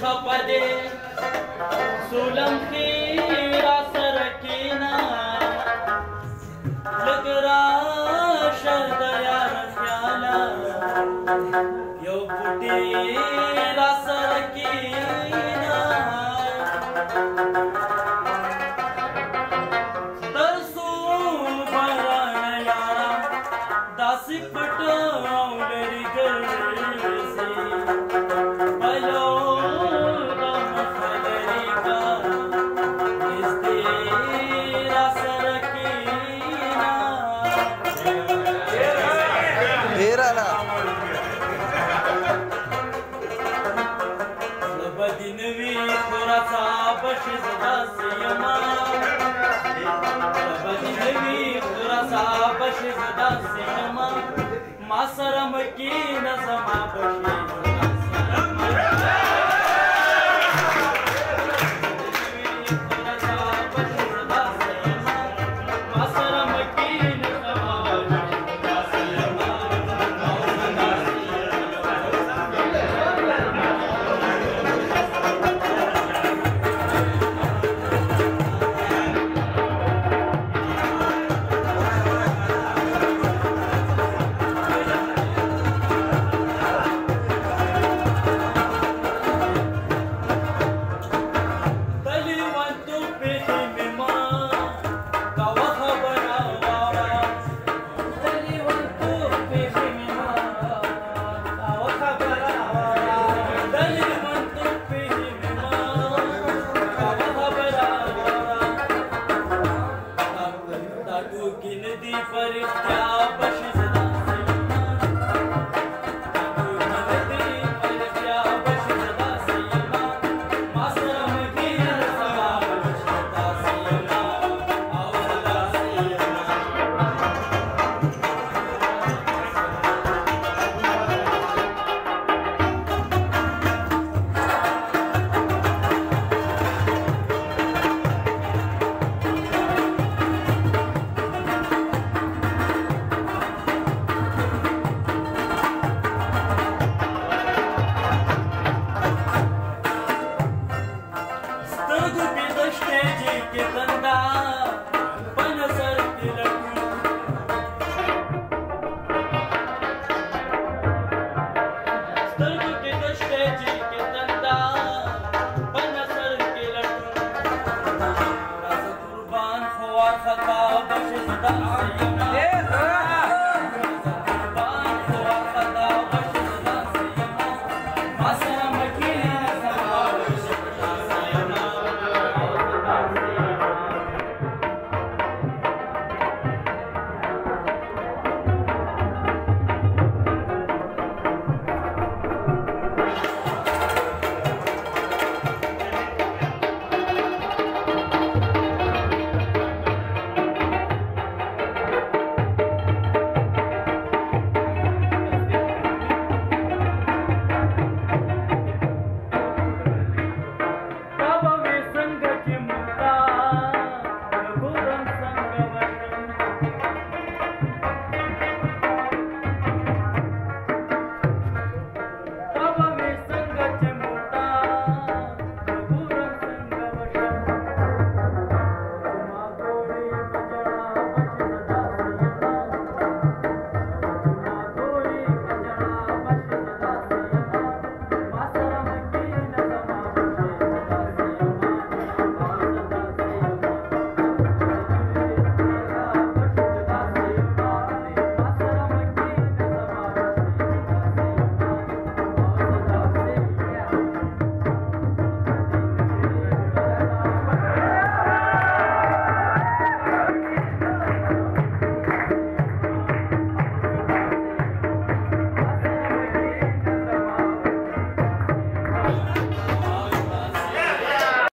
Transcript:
خپدې سولم خي را سره کینا لګرا شرد یار خیالا یو پټي را سره کینا ترسو پرانا یارا داسې پټ اولري ګرځي ما سره مکی نه زما بشي जादू की नदी पर क्या बश सदा Yeah.